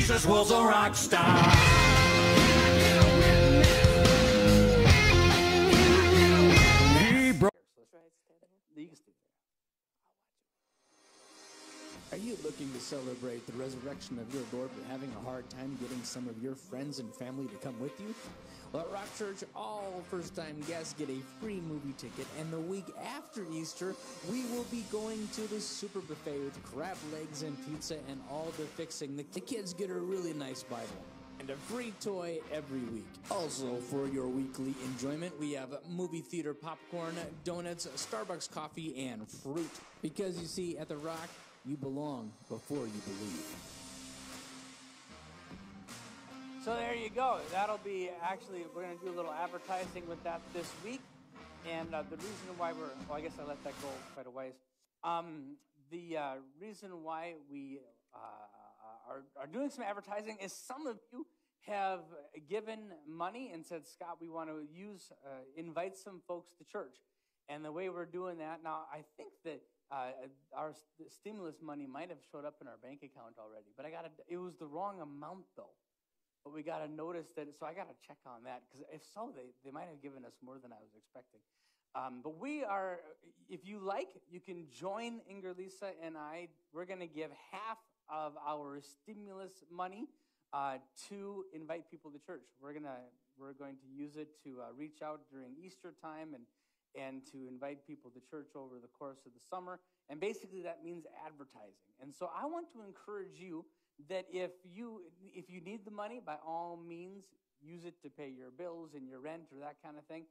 Jesus was a rock star. Are you looking to celebrate the resurrection of your Lord but having a hard time getting some of your friends and family to come with you? At Rock Church, all first time guests get a free movie ticket, and the week after Easter, we will be going to the Super Buffet with crab legs and pizza and all the fixing. The the kids get a really nice Bible and a free toy every week. Also, for your weekly enjoyment, we have movie theater popcorn, donuts, Starbucks coffee, and fruit. Because you see, at The Rock, you belong before you believe. So there you go. That'll be actually, we're going to do a little advertising with that this week. And uh, the reason why we're, well, I guess I let that go quite a ways. Um, the uh, reason why we uh, are, are doing some advertising is some of you have given money and said, Scott, we want to use, uh, invite some folks to church. And the way we're doing that, now I think that uh, our st- stimulus money might have showed up in our bank account already, but I got it was the wrong amount though. But we got to notice that, so I got to check on that because if so, they, they might have given us more than I was expecting. Um, but we are, if you like, you can join Inger Lisa and I. We're going to give half of our stimulus money uh, to invite people to church. We're gonna we're going to use it to uh, reach out during Easter time and and to invite people to church over the course of the summer. And basically, that means advertising. And so, I want to encourage you that if you if you need the money, by all means, use it to pay your bills and your rent or that kind of thing.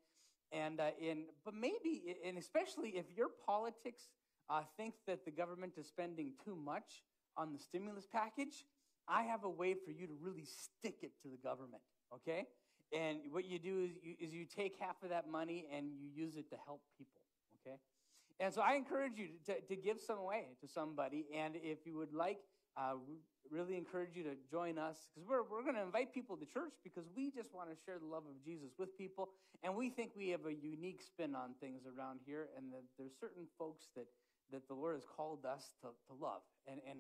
And uh, in but maybe and especially if your politics uh, think that the government is spending too much on the stimulus package, I have a way for you to really stick it to the government. Okay. And what you do is you, is you take half of that money and you use it to help people. Okay. And so I encourage you to, to give some away to somebody. And if you would like, uh, we really encourage you to join us because we're, we're going to invite people to church because we just want to share the love of Jesus with people. And we think we have a unique spin on things around here. And that there's certain folks that, that the Lord has called us to, to love. And, and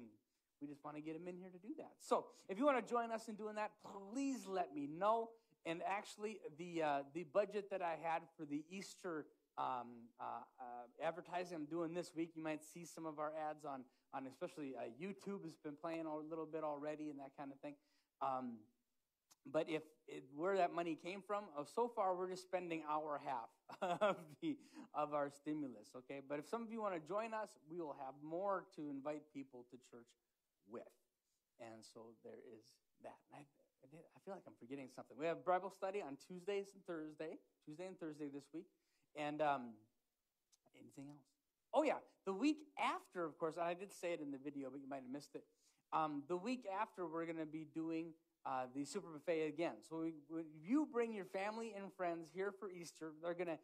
we just want to get them in here to do that. So if you want to join us in doing that, please let me know. And actually, the, uh, the budget that I had for the Easter um, uh, uh, advertising I'm doing this week. You might see some of our ads on, on especially uh, YouTube has been playing a little bit already and that kind of thing. Um, but if where that money came from, uh, so far we're just spending our half of the of our stimulus. Okay, but if some of you want to join us, we will have more to invite people to church with, and so there is that. I, I, did, I feel like I'm forgetting something. We have Bible study on Tuesdays and Thursday, Tuesday and Thursday this week. And um, anything else? Oh, yeah. The week after, of course, I did say it in the video, but you might have missed it. Um, the week after, we're going to be doing uh, the super buffet again. So we, when you bring your family and friends here for Easter, they're going to,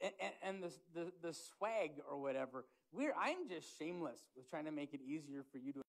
and, and the, the, the swag or whatever, we're, I'm just shameless with trying to make it easier for you to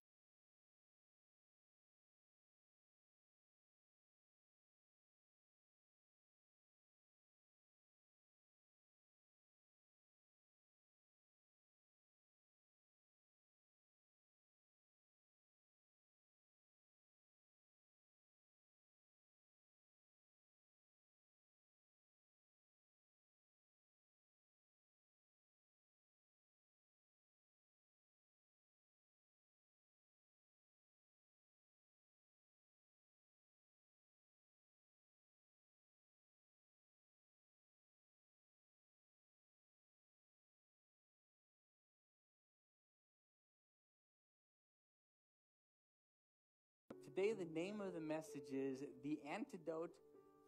Today, the name of the message is The Antidote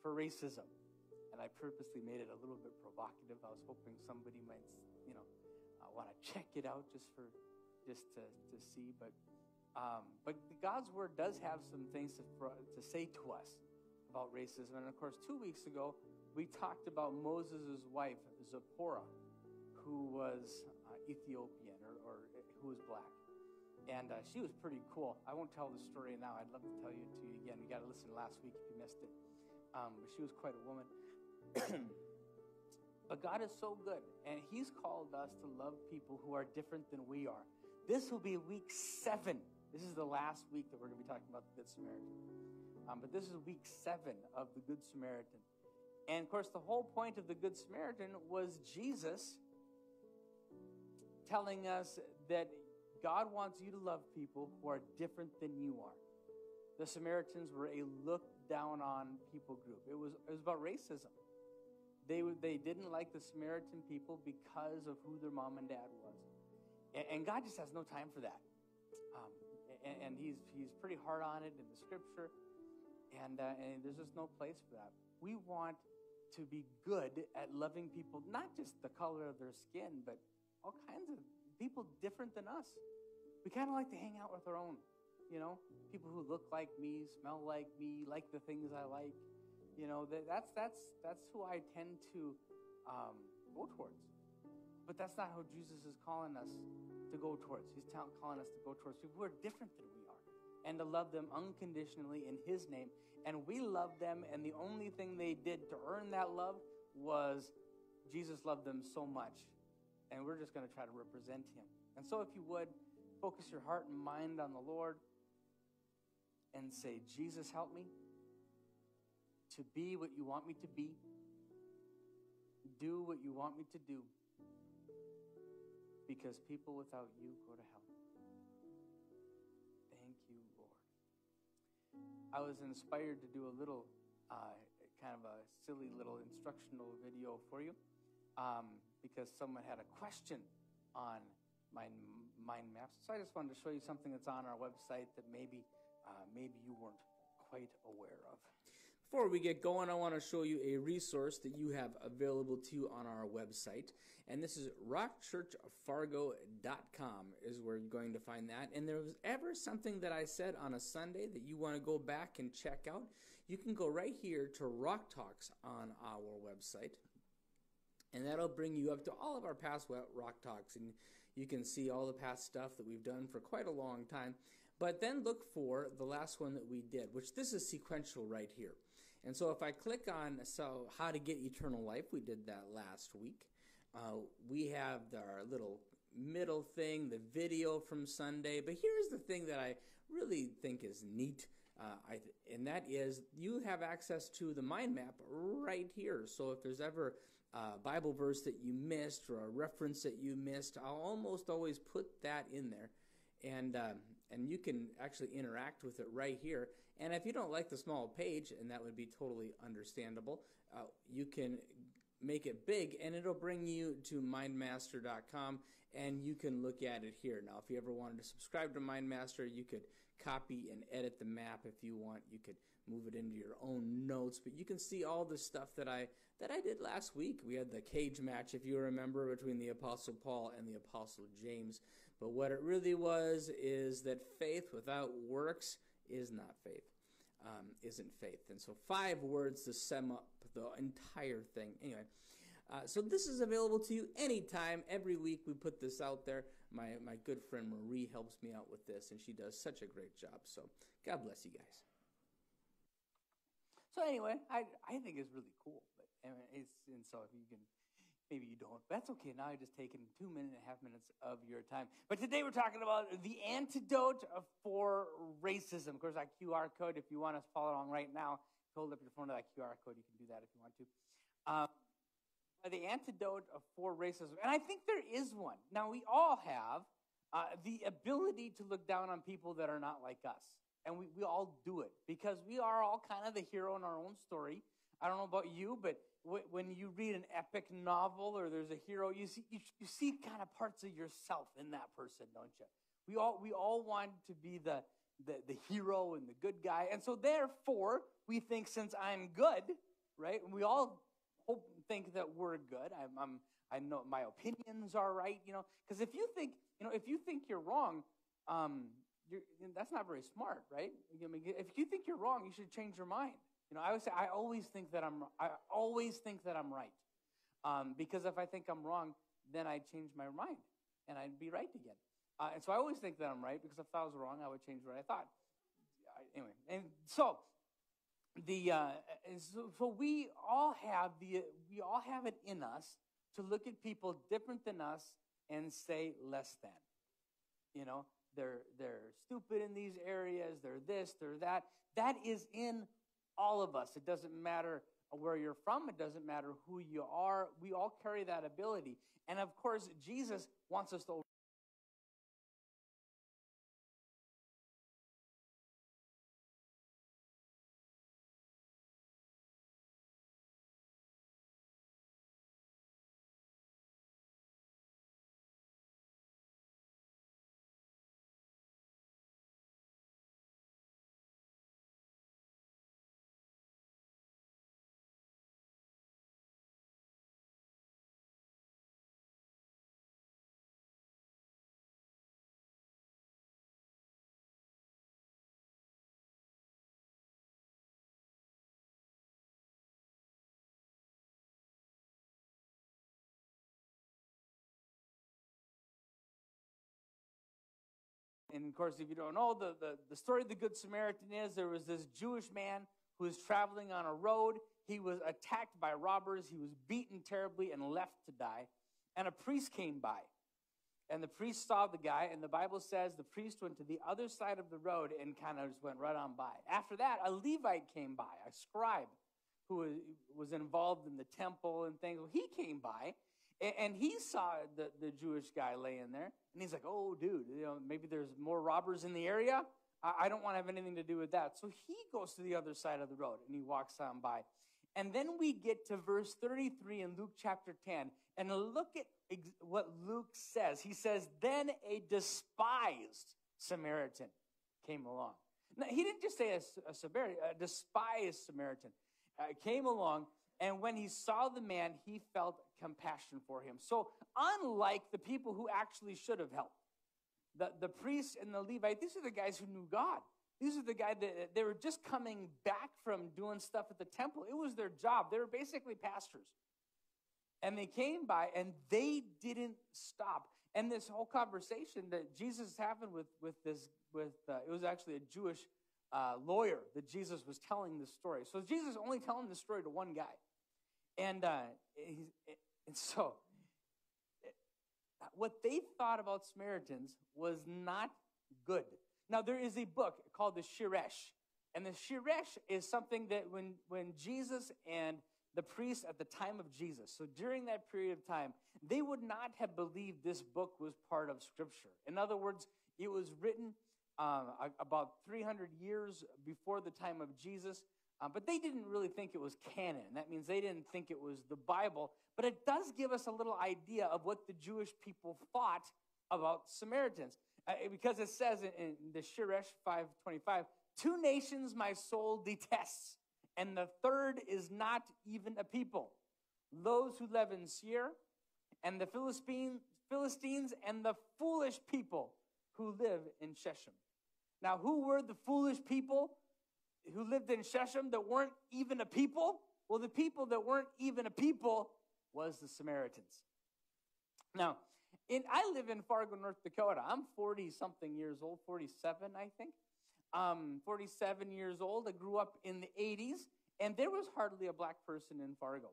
for Racism. And I purposely made it a little bit provocative. I was hoping somebody might, you know, uh, want to check it out just for, just to, to see. But, um, but God's Word does have some things to, to say to us about racism. And of course, two weeks ago, we talked about Moses' wife, Zipporah, who was uh, Ethiopian or, or who was black. And uh, she was pretty cool. I won't tell the story now. I'd love to tell you to you again. You got to listen last week if you missed it. Um, but she was quite a woman. but God is so good, and He's called us to love people who are different than we are. This will be week seven This is the last week that we're going to be talking about the Good Samaritan. Um, but this is week seven of the Good Samaritan. And of course, the whole point of the Good Samaritan was Jesus telling us that God wants you to love people who are different than you are. The Samaritans were a looked down on people group. It was, it was about racism. They, they didn't like the Samaritan people because of who their mom and dad was. And, and God just has no time for that. Um, and, and, he's, he's pretty hard on it in the scripture. And, uh, and there's just no place for that. We want to be good at loving people, not just the color of their skin, but all kinds of people different than us. We kind of like to hang out with our own you know, people who look like me, smell like me, like the things I like. You know, that, that's that's that's who I tend to um, go towards. But that's not how Jesus is calling us to go towards. He's calling us to go towards people who are different than we are, and to love them unconditionally in His name. And we love them, and the only thing they did to earn that love was Jesus loved them so much, and we're just going to try to represent Him. And so, if you would, focus your heart and mind on the Lord and say, Jesus, help me to be what you want me to be, do what you want me to do, because people without you go to hell. Thank you, Lord. I was inspired to do a little, uh, kind of a silly little instructional video for you um, because someone had a question on my mind maps. So I just wanted to show you something that's on our website that maybe uh, maybe you weren't quite aware of. Before we get going, I want to show you a resource that you have available to you on our website. And this is rockchurchfargo.com is where you're going to find that. And there was ever something that I said on a Sunday that you want to go back and check out, you can go right here to Rock Talks on our website. And that'll bring you up to all of our past Rock Talks. And you can see all the past stuff that we've done for quite a long time. But then look for the last one that we did, which this is sequential right here. And so if I click on so how to get eternal life, we did that last week. Uh, we have our little middle thing, the video from Sunday. But here's the thing that I really think is neat. Uh, I, and that is you have access to the mind map right here. So if there's ever a Bible verse that you missed or a reference that you missed, I'll almost always put that in there. And um, and you can actually interact with it right here. And if you don't like the small page, and that would be totally understandable, uh, you can make it big and it'll bring you to mindmaster.com and you can look at it here. Now, if you ever wanted to subscribe to Mindmaster, you could copy and edit the map if you want. You could move it into your own notes, but you can see all the stuff that I that I did last week. We had the cage match, if you remember, between the Apostle Paul and the Apostle James. But what it really was is that faith without works is not faith, um, isn't faith. And so, five words to sum up the entire thing. Anyway, uh, so this is available to you anytime. Every week we put this out there. My, my good friend Marie helps me out with this, and she does such a great job. So, God bless you guys. So anyway, I I think it's really cool, but and it's and so if you can Maybe you don't. That's okay. Now I've just taken two minute and a half minutes of your time. But today we're talking about the antidote for racism. Of course, that QR code, if you want to follow along right now, hold up your phone to that QR code. You can do that if you want to. Um, the antidote of, for racism. And I think there is one. Now, we all have uh, the ability to look down on people that are not like us. And we, we all do it because we are all kind of the hero in our own story. I don't know about you, but when you read an epic novel or there's a hero, you see, you, you see kind of parts of yourself in that person, don't you? We all, we all want to be the, the, the hero and the good guy. And so therefore, we think since I'm good, right? And we all hope, think that we're good. I'm, I'm, I know my opinions are right, you know, because if you think, you know, if you think you're wrong, um, you're, that's not very smart, right? I mean, if you think you're wrong, you should change your mind. You know, I always say I always think that I'm I always think that I'm right, um, because if I think I'm wrong, then I'd change my mind and I'd be right again. Uh, and so I always think that I'm right because if I was wrong, I would change what I thought. Anyway, and so the uh, so, so we all have the we all have it in us to look at people different than us and say less than. You know, they're, they're stupid in these areas, they're this, they're that. That is in all of us. It doesn't matter where you're from, it doesn't matter who you are. We all carry that ability. And of course, Jesus wants us to And of course, if you don't know, the, the, the story of the Good Samaritan is there was this Jewish man who was traveling on a road. He was attacked by robbers. He was beaten terribly and left to die. And a priest came by. And the priest saw the guy, and the Bible says the priest went to the other side of the road and kind of just went right on by. After that, a Levite came by, a scribe who was involved in the temple and things. Well, He came by and he saw the, the Jewish guy laying there, and he's like, "Oh, dude, you know, maybe there's more robbers in the area. I, I don't want to have anything to do with that." So he goes to the other side of the road and he walks on by. And then we get to verse 33 in Luke chapter 10, and look at what Luke says. He says, "Then a despised Samaritan came along." Now, he didn't just say a, a, a despised Samaritan uh, came along and when he saw the man, he felt compassion for him. So, unlike the people who actually should have helped, the, the priests and the Levite, these are the guys who knew God. These are the guys that they were just coming back from doing stuff at the temple. It was their job. They were basically pastors. And they came by and they didn't stop. And this whole conversation that Jesus having with, with this, with, uh, it was actually a Jewish uh, lawyer that Jesus was telling this story. So Jesus only telling the story to one guy. And, uh, and so, what they thought about Samaritans was not good. Now, there is a book called the Shiresh. And the Shiresh is something that when, when Jesus and the priests at the time of Jesus, so during that period of time, they would not have believed this book was part of Scripture. In other words, it was written uh, about 300 years before the time of Jesus. Uh, but they didn't really think it was canon. That means they didn't think it was the Bible. But it does give us a little idea of what the Jewish people thought about Samaritans. Uh, because it says in, in the Shiresh 525, two nations my soul detests, and the third is not even a people. Those who live in Seir, and the Philistines, Philistines and the foolish people who live in Shechem. Now, who were the foolish people who lived in Shechem that weren't even a people? Well, the people that weren't even a people was the Samaritans. Now, in, I live in Fargo, North Dakota. I'm 40 something years old, 47, I think. Um, 47 years old. I grew up in the 80s, and there was hardly a black person in Fargo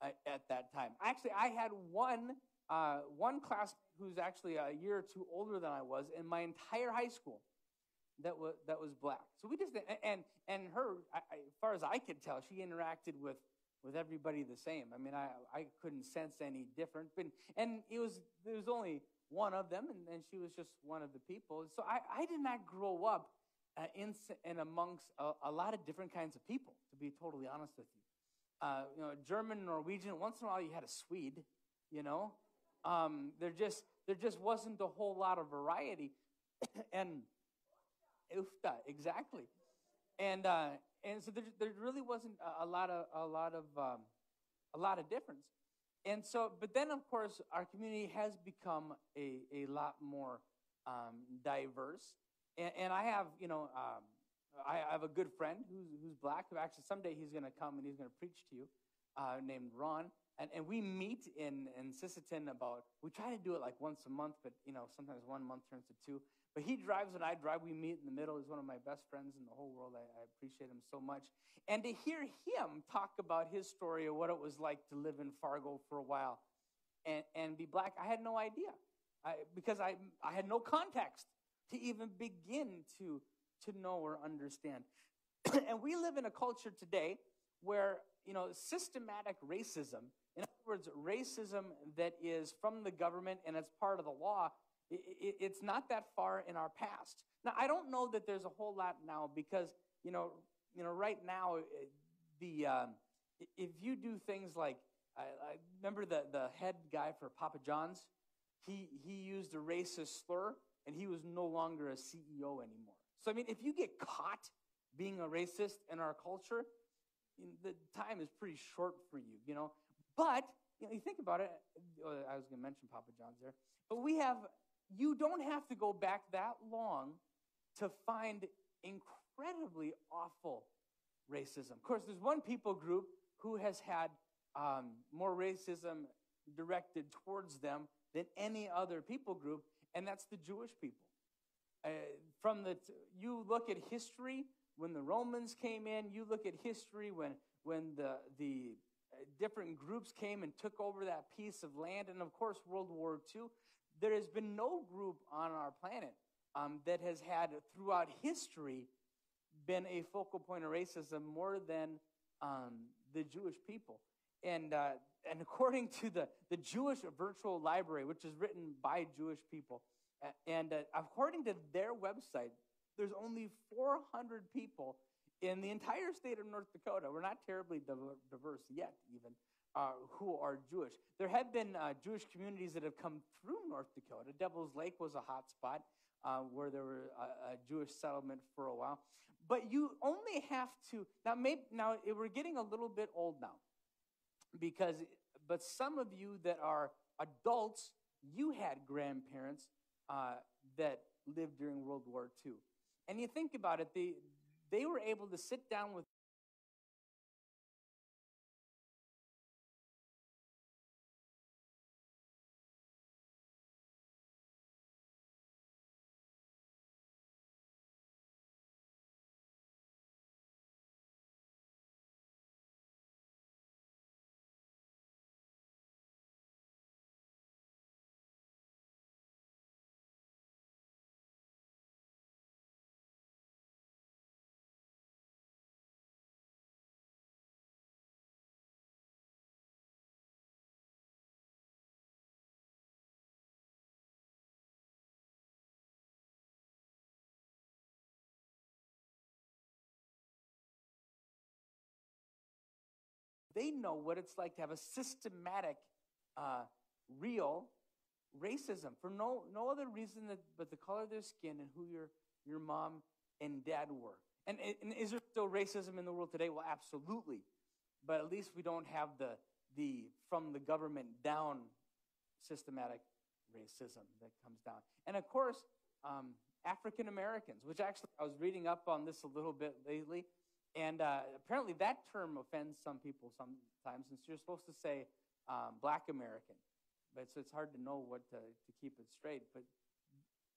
uh, at that time. Actually, I had one uh, one classmate who's actually a year or two older than I was in my entire high school that was that was black. So we just and and her, I, as far as I could tell, she interacted with with everybody the same. I mean, I I couldn't sense any different. And it was there was only one of them, and, and she was just one of the people. So I I did not grow up uh, in and amongst a, a, lot of different kinds of people. To be totally honest with you, uh, you know, German, Norwegian. Once in a while, you had a Swede. You know, um, there just there just wasn't a whole lot of variety, and Ufta, exactly. And uh, and so there, there really wasn't a, lot of a lot of um, a lot of difference. And so, but then of course, our community has become a, a lot more um, diverse. And, and, I have, you know, um, I have a good friend who's, who's black who actually someday he's going to come and he's going to preach to you, uh, named Ron. And, and we meet in, in Sisseton about, we try to do it like once a month, but, you know, sometimes one month turns to two. But he drives and I drive. We meet in the middle. He's one of my best friends in the whole world. I, I, appreciate him so much. And to hear him talk about his story of what it was like to live in Fargo for a while and, and be black, I had no idea I, because I, I had no context to even begin to, to know or understand. and we live in a culture today where, you know, systematic racism, words, racism that is from the government and it's part of the law, it's not that far in our past. Now, I don't know that there's a whole lot now because, you know, you know, right now, eh, the, um, if you do things like, I, I remember the, the head guy for Papa John's, he, he used a racist slur and he was no longer a CEO anymore. So, I mean, if you get caught being a racist in our culture, the time is pretty short for you, you know. But, you know, you think about it, uh, I was going to mention Papa John's there, but we have, you don't have to go back that long to find incredibly awful racism. Of course, there's one people group who has had um, more racism directed towards them than any other people group, and that's the Jewish people. Uh, from the, you look at history when the Romans came in, you look at history when, when the, the different groups came and took over that piece of land, and of course, World War II. There has been no group on our planet um, that has had, throughout history, been a focal point of racism more than um, the Jewish people. And, uh, and according to the, the Jewish Virtual Library, which is written by Jewish people, and uh, according to their website, there's only 400 people in the entire state of North Dakota. We're not terribly diverse yet, even, uh, who are Jewish. There have been uh, Jewish communities that have come through North Dakota. Devil's Lake was a hot spot uh, where there were a, a, Jewish settlement for a while. But you only have to now. Maybe now we're getting a little bit old now, because but some of you that are adults, you had grandparents uh, that lived during World War II. And you think about it, they, they were able to sit down with They know what it's like to have a systematic, uh, real racism for no, no other reason that, but the color of their skin and who your, your mom and dad were. And, and is there still racism in the world today? Well, absolutely. But at least we don't have the, the from the government down systematic racism that comes down. And of course, um, African Americans, which actually I was reading up on this a little bit lately. And uh, apparently that term offends some people sometimes, since you're supposed to say um, black American. But so it's hard to know what to, to keep it straight. But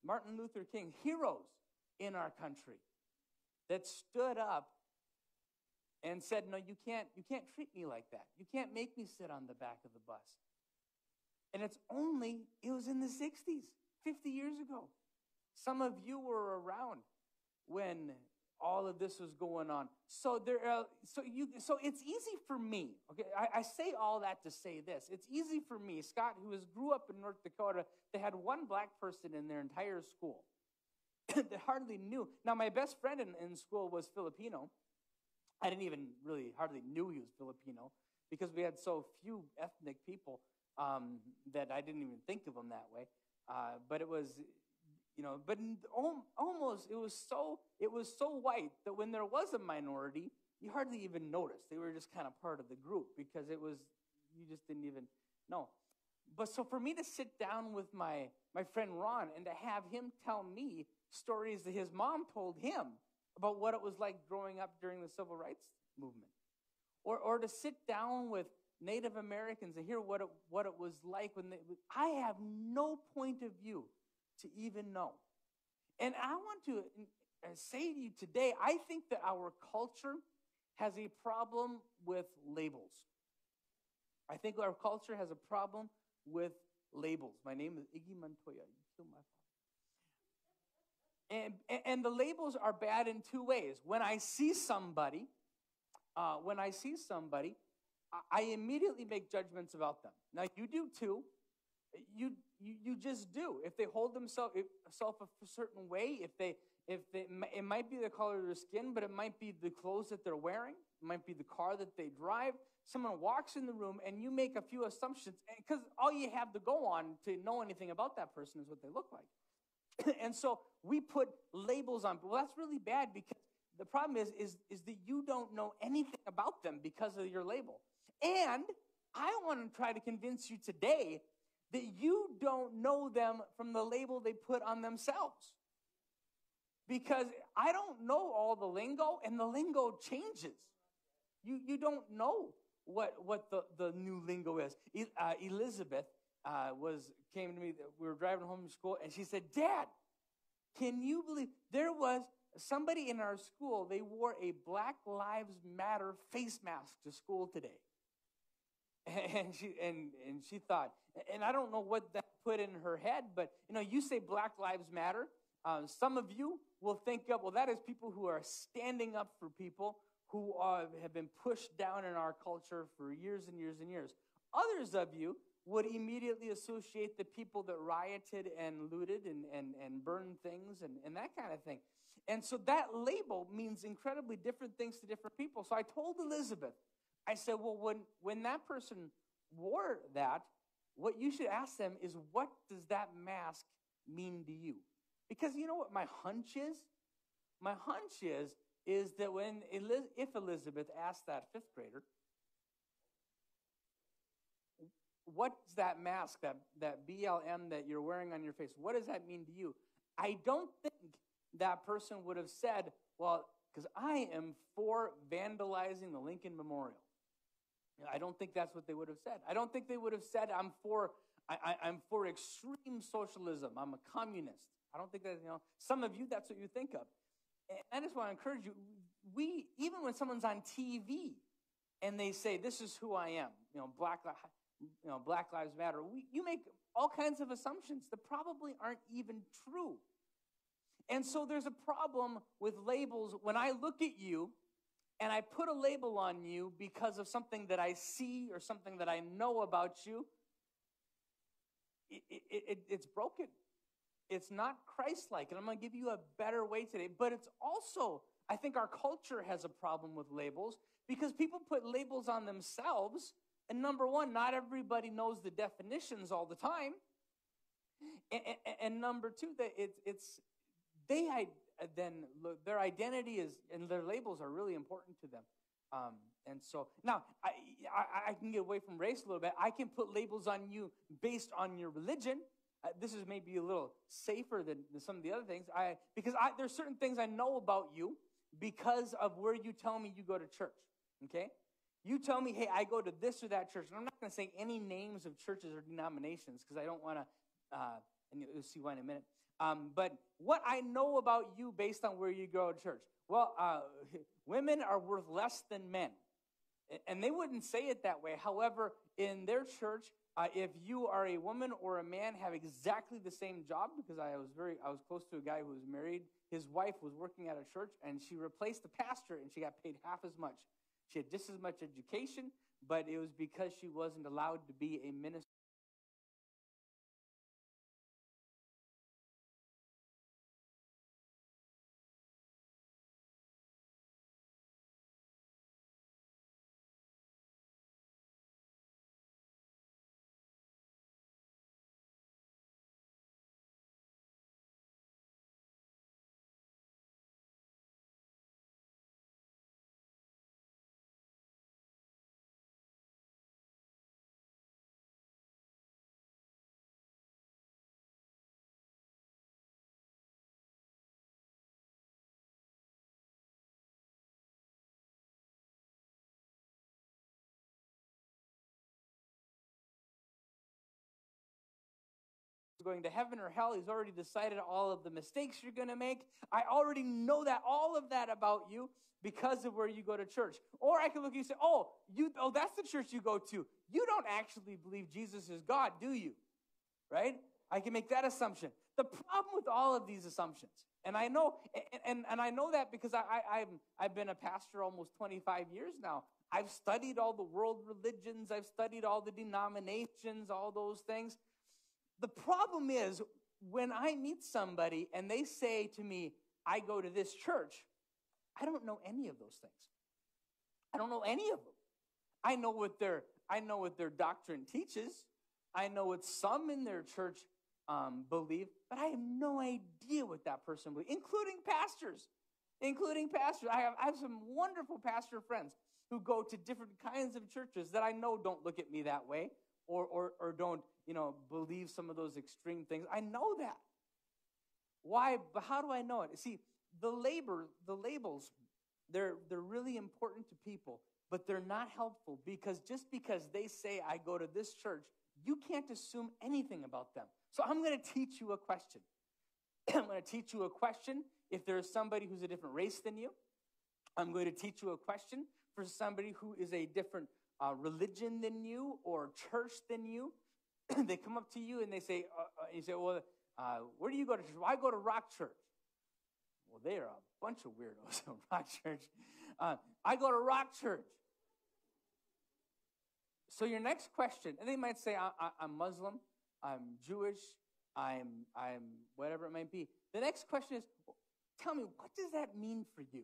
Martin Luther King, heroes in our country that stood up and said, No, you can't, you can't treat me like that. You can't make me sit on the back of the bus. And it's only, it was in the 60s, 50 years ago. Some of you were around when all of this was going on. So there, uh, so you, so it's easy for me. Okay, I, I, say all that to say this: it's easy for me, Scott, who was grew up in North Dakota, They had one black person in their entire school they hardly knew. Now, my best friend in, in school was Filipino. I didn't even really hardly knew he was Filipino because we had so few ethnic people um, that I didn't even think of him that way. Uh, but it was you know but almost it was so it was so white that when there was a minority you hardly even noticed. They were just kind of part of the group because it was you just didn't even know. But so for me to sit down with my my friend ron and to have him tell me stories that his mom told him about what it was like growing up during the civil rights movement. Or or to sit down with native americans and hear what it, what it was like when they i have no point of view to even know. And I want to uh, say to you today, I think that our culture has a problem with labels. I think our culture has a problem with labels. My name is Inigo Montoya. You killed my And, and- and the labels are bad in two ways. When I see somebody, uh, when I see somebody, I immediately make judgments about them. Now you do too. You, you, just do. If they hold themselves a certain way, if they, if they, it might be the color of their skin, but it might be the clothes that they're wearing. It might be the car that they drive. Someone walks in the room and you make a few assumptions because all you have to go on to know anything about that person is what they look like. and so we put labels on. Well, that's really bad because the problem is, is, is that you don't know anything about them because of your label. And I want to try to convince you today that you don't know them from the label they put on themselves. Because I don't know all the lingo, and the lingo changes. You, you don't know what, what the, the new lingo is. Uh, Elizabeth uh, was came to me. We were driving home from school, and she said, "Dad, can you believe there was somebody in our school? They wore a Black Lives Matter face mask to school today." And she and and she thought, and I don't know what that put in her head, but you know, you say Black Lives Matter. Um, some of you will think of, well, that is people who are standing up for people who are, have been pushed down in our culture for years and years and years. Others of you would immediately associate the people that rioted and looted and, and, and burned things and, and that kind of thing. And so that label means incredibly different things to different people. So I told Elizabeth, I said, well, when, when that person wore that, what you should ask them is, what does that mask mean to you? Because you know what my hunch is? My hunch is, is that when, if Elizabeth asked that fifth grader, what's that mask, that, that BLM that you're wearing on your face, what does that mean to you? I don't think that person would have said, well, because I am for vandalizing the Lincoln Memorial. I don't think that's what they would have said. I don't think they would have said, I'm for, I, I, am for extreme socialism. I'm a communist. I don't think that, you know, some of you, that's what you think of. And I just want to encourage you, we, even when someone's on TV and they say, this is who I am, you know, Black, you know, Black Lives Matter, we, you make all kinds of assumptions that probably aren't even true. And so there's a problem with labels. When I look at you and I put a label on you because of something that I see or something that I know about you, it, it, it, it's broken. It's not Christ like. And I'm going to give you a better way today. But it's also, I think our culture has a problem with labels because people put labels on themselves. And number one, not everybody knows the definitions all the time. And, and, and number two, that it's, it's they then their identity is and their labels are really important to them. Um, and so now I, I, I, can get away from race a little bit. I can put labels on you based on your religion. Uh, this is maybe a little safer than, than, some of the other things. I because I, there's certain things I know about you because of where you tell me you go to church. Okay, you tell me, hey, I go to this or that church, and I'm not going to say any names of churches or denominations because I don't want to. Uh, and you'll see why in a minute. Um, but what I know about you based on where you go to church, well, uh, women are worth less than men. And they wouldn't say it that way. However, in their church, uh, if you are a woman or a man, have exactly the same job, because I was very, I was close to a guy who was married. His wife was working at a church, and she replaced the pastor, and she got paid half as much. She had just as much education, but it was because she wasn't allowed to be a minister. Going to heaven or hell. He's already decided all of the mistakes you're going to make. I already know that, all of that about you because of where you go to church. Or I can look at you and say, oh, you, oh, that's the church you go to. You don't actually believe Jesus is God, do you? Right? I can make that assumption. The problem with all of these assumptions, And I know, and, and, and I know that because I, I, I'm, I've been a pastor almost 25 years now. I've studied all the world religions. I've studied all the denominations, all those things. The problem is when I meet somebody and they say to me, I go to this church, I don't know any of those things. I don't know any of them. I know what their I know what their doctrine teaches. I know what some in their church um, believe, but I have no idea what that person believes, including pastors. Including pastors. I have, I have some wonderful pastor friends who go to different kinds of churches that I know don't look at me that way or, or, or don't, you know, believe some of those extreme things. I know that. Why? But how do I know it? See, the labor, the labels, they're, they're really important to people, but they're not helpful because just because they say, I go to this church, you can't assume anything about them. So I'm going to teach you a question. I'm going to teach you a question if there's somebody who's a different race than you. I'm going to teach you a question for somebody who is a different uh, religion than you or church than you. they come up to you and they say, uh, uh, you say, well, uh, where do you go to church? Well, I go to Rock Church. Well, they are a bunch of weirdos at Rock Church. Uh, I go to Rock Church. So your next question, and they might say, I, I'm Muslim, I'm Jewish, I'm, I'm whatever it might be. The next question is, tell me, what does that mean for you?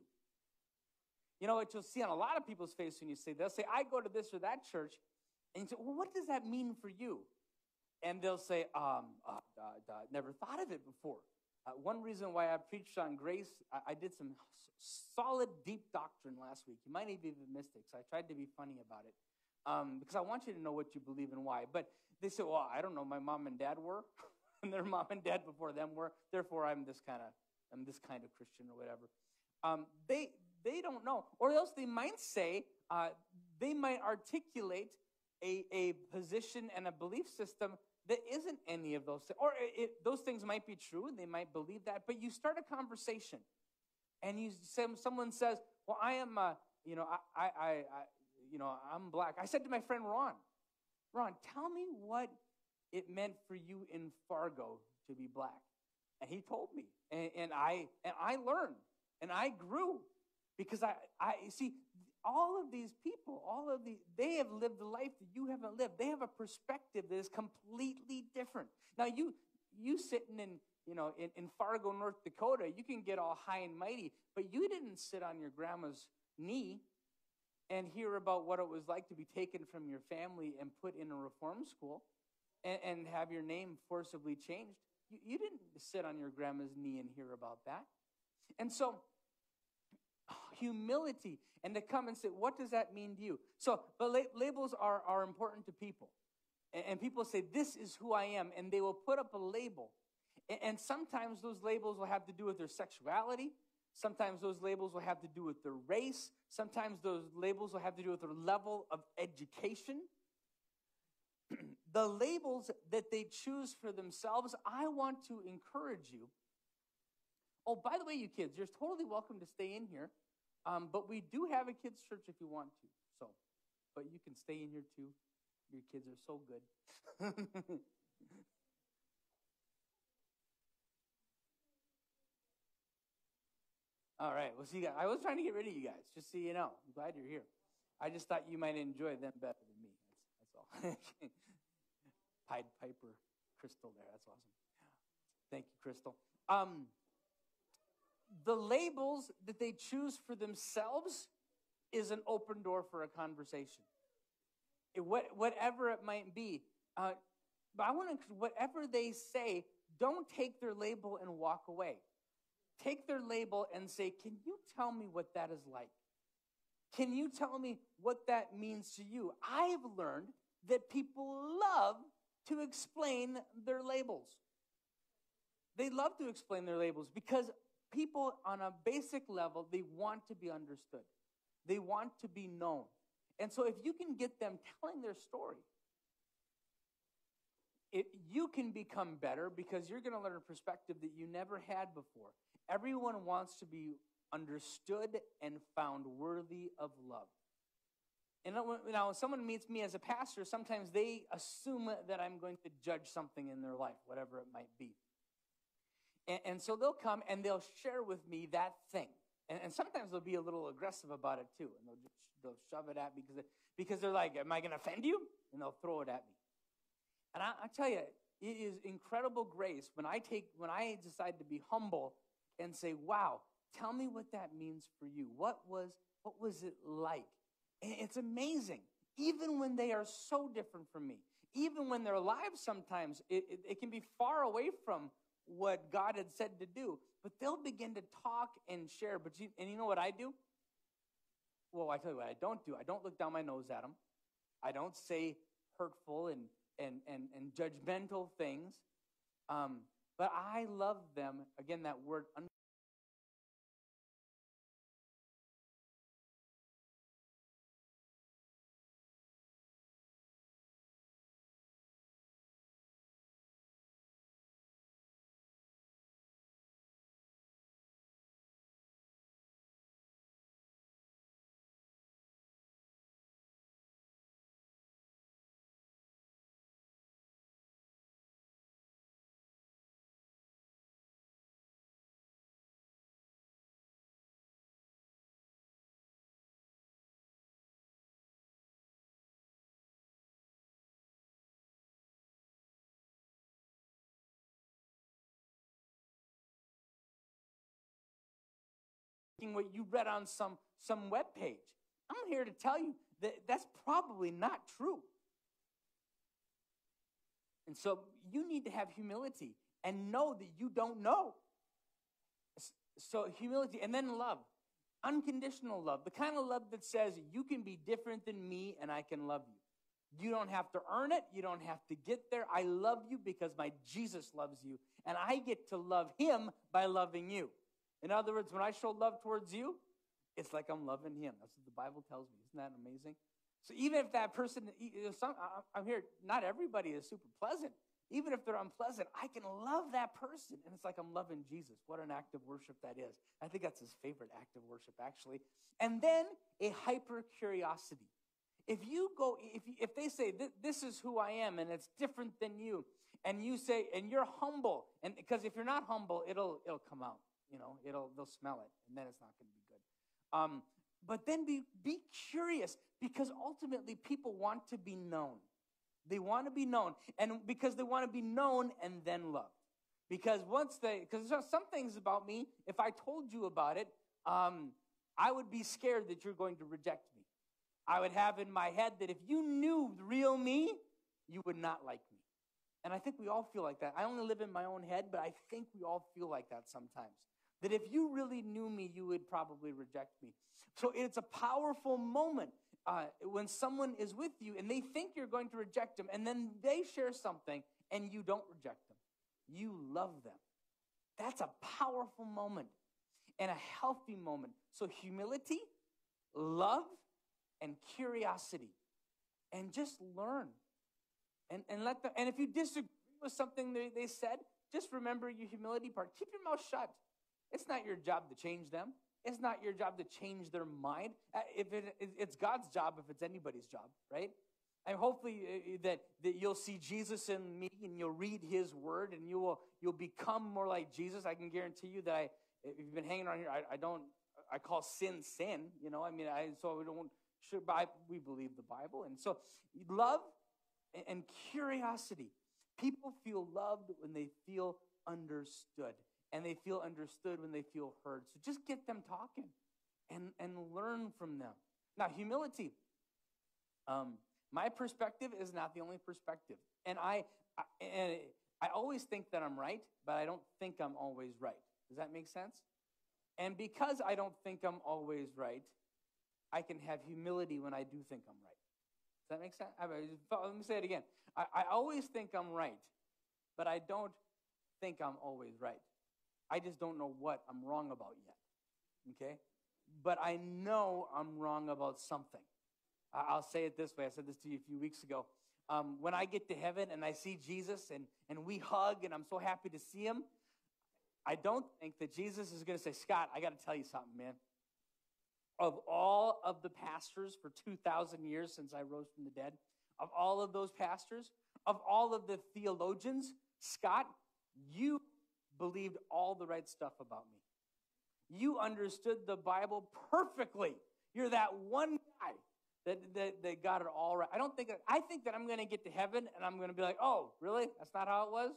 You know what you'll see on a lot of people's face when you say, they'll say, I go to this or that church. And you say, well, what does that mean for you? And they'll say, um, uh, uh, uh, never thought of it before. Uh, one reason why I preached on grace, I, I, did some solid, deep doctrine last week. You might even be mystics. I tried to be funny about it. Um, because I want you to know what you believe and why. But they say, well, I don't know. My mom and dad were, and their mom and dad before them were. Therefore, I'm this kind of, I'm this kind of Christian or whatever. Um, they, they don't know. Or else they might say, they might articulate a, a position and a belief system that isn't any of those things. Or it, those things might be true, and they might believe that, but you start a conversation, and you someone says, well, I am, uh, you know, I, I, I, you know, I'm black. I said to my friend Ron, Ron, tell me what it meant for you in Fargo to be black. And he told me, and, and I, and I learned, and I grew because I, I see all of these people, all of the, they have lived a life that you haven't lived. They have a perspective that is completely different. Now you, you sitting in, you know, in, in Fargo, North Dakota, you can get all high and mighty, but you didn't sit on your grandma's knee and hear about what it was like to be taken from your family and put in a reform school and, and have your name forcibly changed. You, you didn't sit on your grandma's knee and hear about that. And so humility and to come and say, what does that mean to you? So, but labels are, are important to people. And, and people say, this is who I am. And they will put up a label. And, and sometimes those labels will have to do with their sexuality. Sometimes those labels will have to do with their race. Sometimes those labels will have to do with their level of education. the labels that they choose for themselves, I want to encourage you. Oh, by the way, you kids, you're totally welcome to stay in here. Um, but we do have a kids' church if you want to. So, but you can stay in here too. Your kids are so good. All right. Well, see, I was trying to get rid of you guys, just so you know. I'm glad you're here. I just thought you might enjoy them better than me. That's, that's all. Pied Piper Crystal there. That's awesome. Thank you, Crystal. Um, the labels that they choose for themselves is an open door for a conversation. It, what, whatever it might be. Uh, but I want to, whatever they say, don't take their label and walk away. Take their label and say, Can you tell me what that is like? Can you tell me what that means to you? I've learned that people love to explain their labels. They love to explain their labels because people on a basic level, they want to be understood. They want to be known. And so if you can get them telling their story, it, you can become better because you're going to learn a perspective that you never had before. Everyone wants to be understood and found worthy of love. And now, when someone meets me as a pastor, sometimes they assume that I'm going to judge something in their life, whatever it might be. And, and so they'll come and they'll share with me that thing. And, and sometimes they'll be a little aggressive about it too. And they'll just they'll shove it at me because, because they're like, Am I going to offend you? And they'll throw it at me. And I, I tell you, it is incredible grace when I take when I decide to be humble and say, Wow, tell me what that means for you. What was what was it like? And it's amazing. Even when they are so different from me, even when their lives sometimes it, it, it can be far away from what God had said to do, but they'll begin to talk and share. But you, and you know what I do? Well, I tell you what I don't do. I don't look down my nose at them. I don't say hurtful and and and, and judgmental things. Um, but I love them. Again, that word. What you read on some, some web page. I'm here to tell you that that's probably not true. And so you need to have humility and know that you don't know. So, humility and then love, unconditional love, the kind of love that says you can be different than me and I can love you. You don't have to earn it, you don't have to get there. I love you because my Jesus loves you, and I get to love him by loving you. In other words, when I show love towards you, it's like I'm loving him. That's what the Bible tells me. Isn't that amazing? So even if that person, some, I'm here, not everybody is super pleasant. Even if they're unpleasant, I can love that person. And it's like I'm loving Jesus. What an act of worship that is. I think that's his favorite act of worship, actually. And then a hyper curiosity. If you go, if, if they say, this is who I am and it's different than you, and you say, and you're humble, and because if you're not humble, it'll, it'll come out. You know, it'll they'll smell it, and then it's not going to be good. Um, but then be be curious because ultimately people want to be known. They want to be known, and because they want to be known and then loved. Because once they, because there's some things about me, if I told you about it, um, I would be scared that you're going to reject me. I would have in my head that if you knew the real me, you would not like me. And I think we all feel like that. I only live in my own head, but I think we all feel like that sometimes that if you really knew me, you would probably reject me. So it's a powerful moment uh, when someone is with you and they think you're going to reject them, and then they share something and you don't reject them. You love them. That's a powerful moment and a healthy moment. So humility, love, and curiosity. And just learn. And, and let them, and if you disagree with something they, they said, just remember your humility part. Keep your mouth shut. It's not your job to change them. It's not your job to change their mind. Uh, if it, it's God's job, if it's anybody's job, right? And hopefully uh, uh, that, that you'll see Jesus in me and you'll read his word and you will, you'll become more like Jesus. I can guarantee you that I, if you've been hanging around here, I, I don't, I call sin sin, you know, I mean, I, so we don't, sure, I, we believe the Bible. And so love and curiosity. People feel loved when they feel understood and they feel understood when they feel heard. So just get them talking and, and learn from them. Now, humility. Um, my perspective is not the only perspective. And I, I, and I always think that I'm right, but I don't think I'm always right. Does that make sense? And because I don't think I'm always right, I can have humility when I do think I'm right. Does that make sense? Let me say it again. I, I always think I'm right, but I don't think I'm always right. I just don't know what I'm wrong about yet. Okay? But I know I'm wrong about something. I'll say it this way. I said this to you a few weeks ago. Um, when I get to heaven and I see Jesus and, and we hug and I'm so happy to see him, I don't think that Jesus is going to say, Scott, I got to tell you something, man. Of all of the pastors for 2,000 years since I rose from the dead, of all of those pastors, of all of the theologians, Scott, you believed all the right stuff about me. You understood the Bible perfectly. You're that one guy that, that, that got it all right. I don't think, I think that I'm going to get to heaven and I'm going to be like, oh, really? That's not how it was?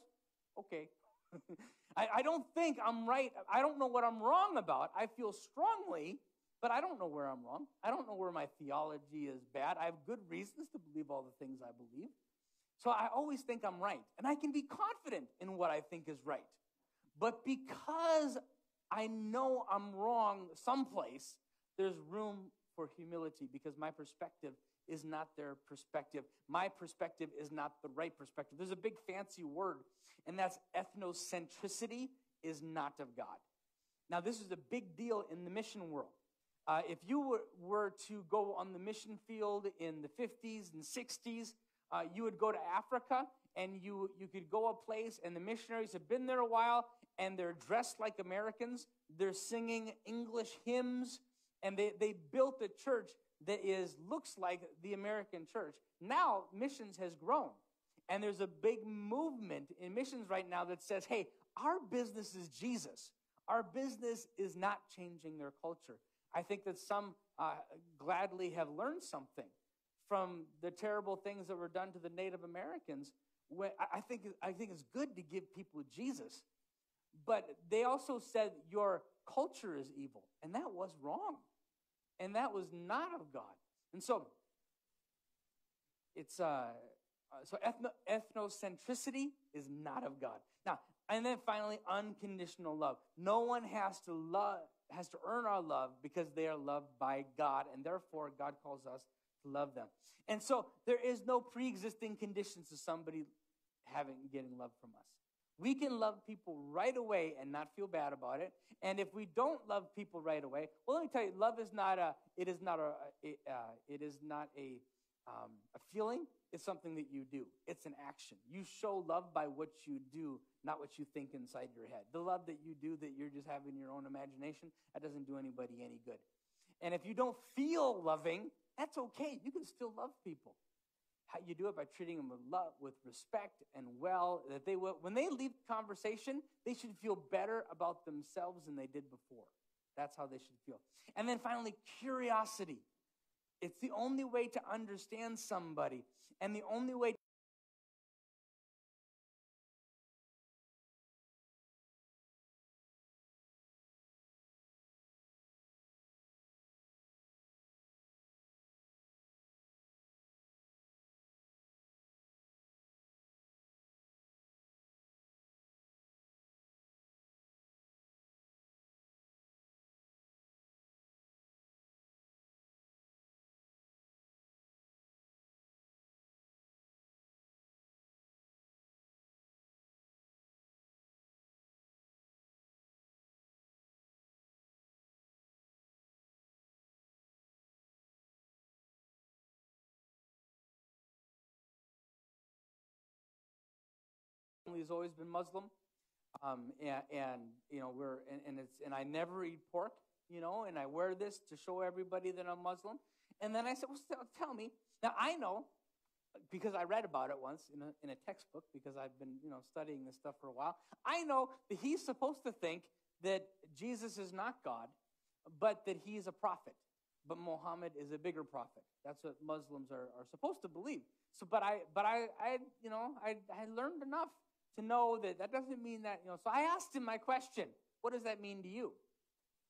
Okay. I, I don't think I'm right. I don't know what I'm wrong about. I feel strongly, but I don't know where I'm wrong. I don't know where my theology is bad. I have good reasons to believe all the things I believe. So I always think I'm right. And I can be confident in what I think is right. But because I know I'm wrong someplace, there's room for humility because my perspective is not their perspective. My perspective is not the right perspective. There's a big fancy word, and that's ethnocentricity is not of God. Now, this is a big deal in the mission world. Uh, if you were, were, to go on the mission field in the 50s and 60s, uh, you would go to Africa and you, you could go a place, and the missionaries have been there a while, and they're dressed like Americans. They're singing English hymns, and they, they built a church that is looks like the American church. Now missions has grown. And there's a big movement in missions right now that says, hey, our business is Jesus. Our business is not changing their culture. I think that some uh, gladly have learned something from the terrible things that were done to the Native Americans. I, think, I think it's good to give people Jesus. But they also said your culture is evil. And that was wrong. And that was not of God. And so, it's, uh, uh, so ethno, ethnocentricity is not of God. Now, and then finally, unconditional love. No one has to love, has to earn our love because they are loved by God, and therefore God calls us to love them. And so there is no pre-existing conditions to somebody having getting love from us. We can love people right away and not feel bad about it. And if we don't love people right away, well, let me tell you, love is not a, it is not a, a uh, it is not a, um, a feeling. It's something that you do. It's an action. You show love by what you do, not what you think inside your head. The love that you do that you're just having your own imagination, that doesn't do anybody any good. And if you don't feel loving, that's okay. You can still love people. How you do it by treating them with love, with respect, and well. That they will, when they leave the conversation, they should feel better about themselves than they did before. That's how they should feel. And then finally, curiosity. It's the only way to understand somebody, and the only way family has always been Muslim, um, and, and, you know we're and, and it's and I never eat pork, you know, and I wear this to show everybody that I'm Muslim. And then I said, well, tell me. Now I know because I read about it once in a, in a textbook because I've been you know studying this stuff for a while. I know that he's supposed to think that Jesus is not God, but that he is a prophet. But Muhammad is a bigger prophet. That's what Muslims are, are supposed to believe. So, but I, but I, I, you know, I, I learned enough to know that that doesn't mean that, you know. So I asked him my question What does that mean to you?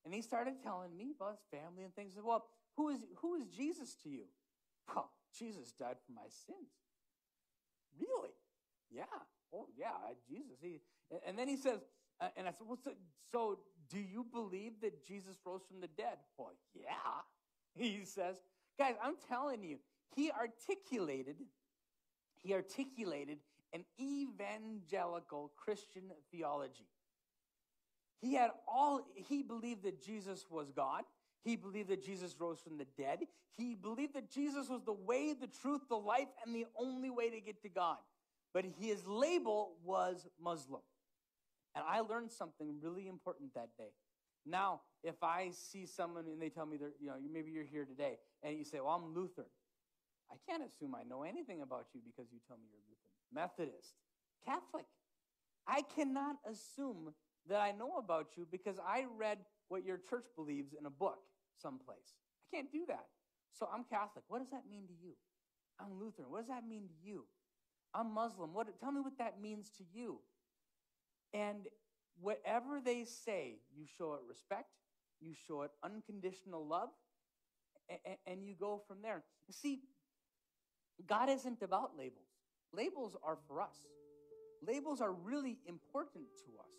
And he started telling me about his family and things. Well, who is, who is Jesus to you? Well, Jesus died for my sins. Really? Yeah. Oh, yeah, Jesus. He, and then he says, uh, and I said, well, so, so do you believe that Jesus rose from the dead? Well, yeah. He says, guys, I'm telling you, he articulated, he articulated an evangelical Christian theology. He had all, he believed that Jesus was God. He believed that Jesus rose from the dead. He believed that Jesus was the way, the truth, the life, and the only way to get to God. But his label was Muslim. And I learned something really important that day. Now, if I see someone and they tell me they're, you know, maybe you're here today and you say, well, I'm Lutheran. I can't assume I know anything about you because you tell me you're Lutheran. Methodist, Catholic. I cannot assume that I know about you because I read what your church believes in a book someplace. I can't do that. So I'm Catholic. What does that mean to you? I'm Lutheran. What does that mean to you? I'm Muslim. What, tell me what that means to you. And whatever they say, you show it respect, you show it unconditional love, and, and you go from there. See, God isn't about labels. Labels are for us. Labels are really important to us,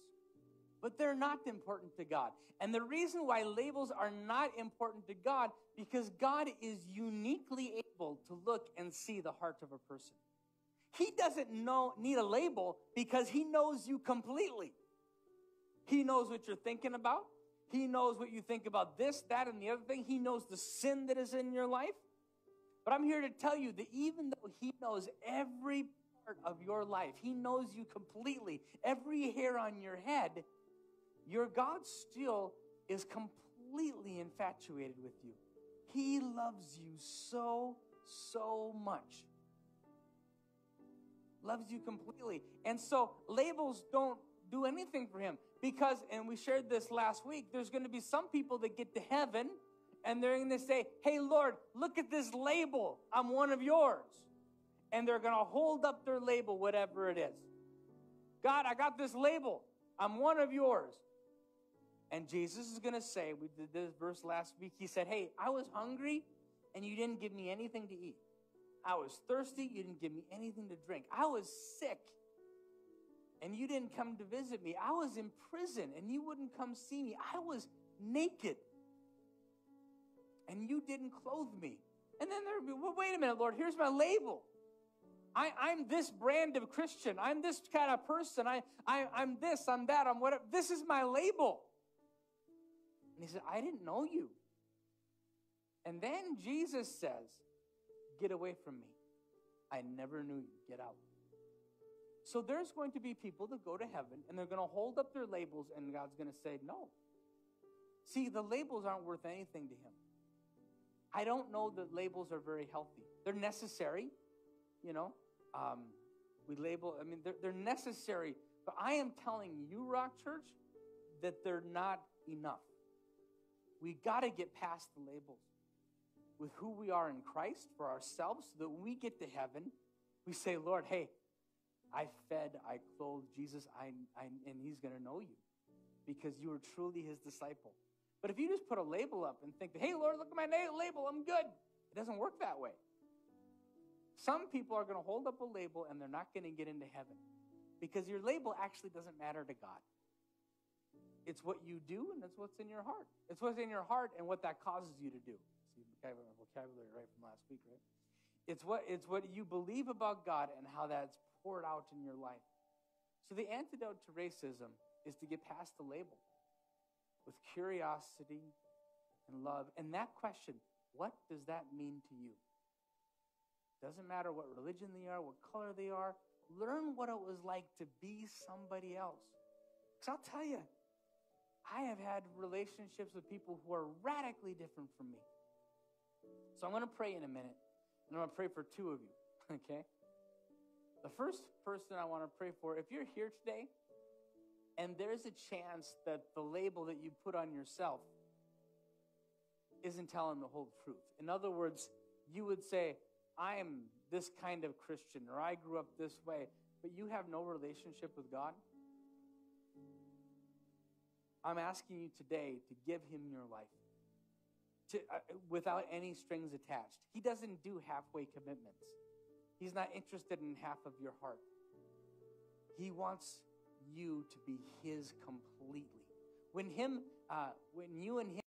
but they're not important to God. And the reason why labels are not important to God because God is uniquely able to look and see the heart of a person. He doesn't know need a label because he knows you completely. He knows what you're thinking about. He knows what you think about this, that, and the other thing. He knows the sin that is in your life. But I'm here to tell you that even though he knows every part of your life, he knows you completely, every hair on your head, your God still is completely infatuated with you. He loves you so, so much. Loves you completely. And so labels don't do anything for him because, and we shared this last week, there's going to be some people that get to heaven and they're going to say, Hey, Lord, look at this label. I'm one of yours. And they're going to hold up their label, whatever it is. God, I got this label. I'm one of yours. And Jesus is going to say, we did this verse last week. He said, Hey, I was hungry and you didn't give me anything to eat. I was thirsty. You didn't give me anything to drink. I was sick and you didn't come to visit me. I was in prison and you wouldn't come see me. I was naked and you didn't clothe me. And then there would be, well, wait a minute, Lord, here's my label. I, I'm this brand of Christian. I'm this kind of person. I, I, I'm this, I'm that, I'm whatever. This is my label. And he said, I didn't know you. And then Jesus says, Get away from me. I never knew you. Get out. So there's going to be people that go to heaven and they're going to hold up their labels and God's going to say, No. See, the labels aren't worth anything to him. I don't know that labels are very healthy. They're necessary, you know. Um, we label, I mean, they're, they're necessary, but I am telling you, Rock Church, that they're not enough. We got to get past the labels with who we are in Christ for ourselves so that when we get to heaven, we say, Lord, hey, I fed, I clothed Jesus, I, I, and he's going to know you because you are truly his disciple. But if you just put a label up and think, hey, Lord, look at my label, I'm good, it doesn't work that way. Some people are going to hold up a label and they're not going to get into heaven because your label actually doesn't matter to God. It's what you do and it's what's in your heart. It's what's in your heart and what that causes you to do. See, vocabulary right from last week, right? It's what, it's what you believe about God and how that's poured out in your life. So the antidote to racism is to get past the label with curiosity and love. And that question, what does that mean to you? Doesn't matter what religion they are, what color they are. Learn what it was like to be somebody else. Because I'll tell you, I have had relationships with people who are radically different from me. So I'm going to pray in a minute, and I'm going to pray for two of you, okay? The first person I want to pray for, if you're here today and there's a chance that the label that you put on yourself isn't telling the whole truth. In other words, you would say, I am this kind of Christian, or I grew up this way, but you have no relationship with God. I'm asking you today to give him your life to, uh, without any strings attached. He doesn't do halfway commitments. He's not interested in half of your heart. He wants you to be his completely. When him, uh, when you and him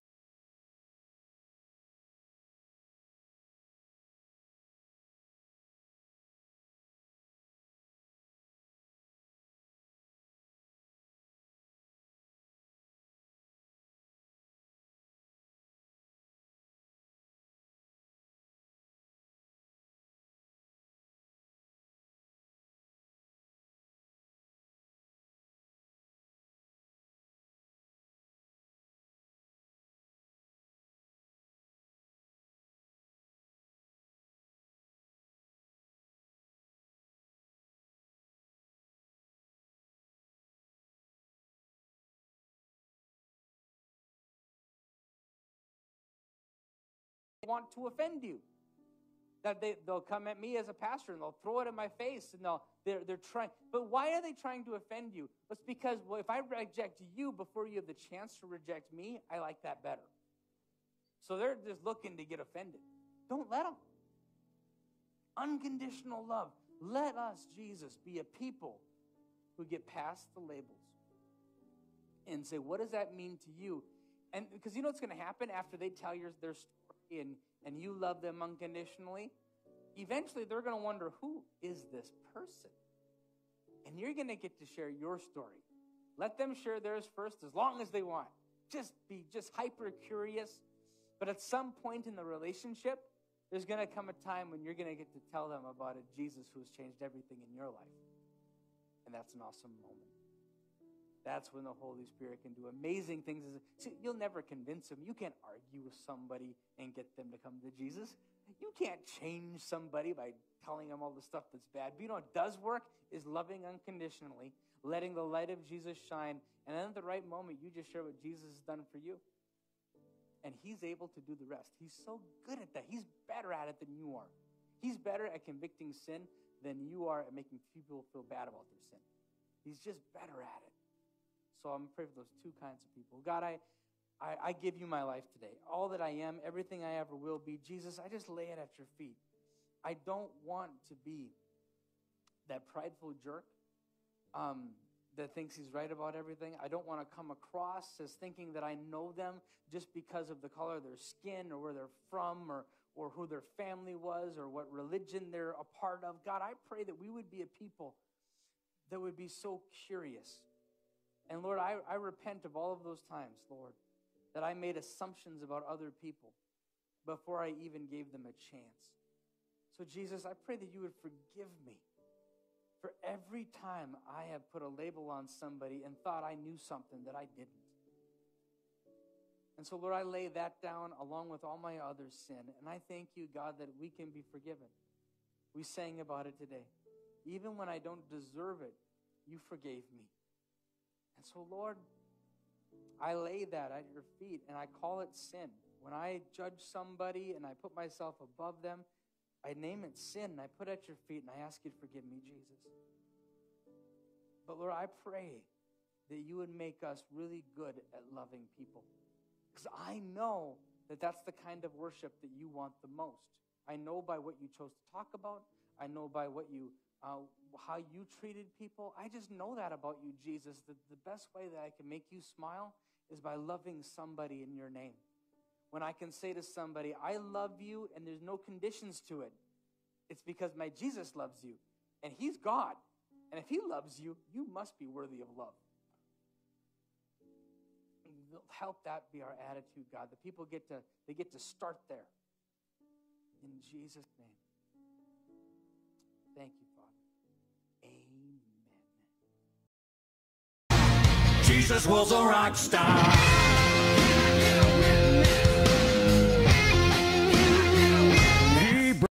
want to offend you. That they, they'll come at me as a pastor and they'll throw it in my face and they'll, they're, they're trying. But why are they trying to offend you? It's because, well, if I reject you before you have the chance to reject me, I like that better. So they're just looking to get offended. Don't let them. Unconditional love. Let us, Jesus, be a people who get past the labels and say, what does that mean to you? And because you know what's going to happen after they tell your, their story and, and you love them unconditionally? Eventually, they're going to wonder, who is this person? And you're going to get to share your story. Let them share theirs first as long as they want. Just be just hyper curious. But at some point in the relationship, there's going to come a time when you're going to get to tell them about a Jesus who has changed everything in your life. And that's an awesome moment. That's when the Holy Spirit can do amazing things. See, you'll never convince them. You can't argue with somebody and get them to come to Jesus. You can't change somebody by telling them all the stuff that's bad. But you know what does work is loving unconditionally, letting the light of Jesus shine, and then at the right moment, you just share what Jesus has done for you. And he's able to do the rest. He's so good at that. He's better at it than you are. He's better at convicting sin than you are at making people feel bad about their sin. He's just better at it. So I'm praying for those two kinds of people. God, I, I, I give you my life today. All that I am, everything I ever will be. Jesus, I just lay it at your feet. I don't want to be that prideful jerk um, that thinks he's right about everything. I don't want to come across as thinking that I know them just because of the color of their skin or where they're from or, or who their family was or what religion they're a part of. God, I pray that we would be a people that would be so curious and Lord, I, I repent of all of those times, Lord, that I made assumptions about other people before I even gave them a chance. So, Jesus, I pray that you would forgive me for every time I have put a label on somebody and thought I knew something that I didn't. And so, Lord, I lay that down along with all my other sin. And I thank you, God, that we can be forgiven. We sang about it today. Even when I don't deserve it, you forgave me. And so, Lord, I lay that at your feet and I call it sin. When I judge somebody and I put myself above them, I name it sin and I put at your feet and I ask you to forgive me, Jesus. But Lord, I pray that you would make us really good at loving people. Because I know that that's the kind of worship that you want the most. I know by what you chose to talk about, I know by what you uh, how you treated people. I just know that about you, Jesus. That the best way that I can make you smile is by loving somebody in your name. When I can say to somebody, I love you, and there's no conditions to it, it's because my Jesus loves you, and He's God. And if He loves you, you must be worthy of love. Help that be our attitude, God. The people get to they get to start there. In Jesus' name. Thank you. Jesus was a rock star.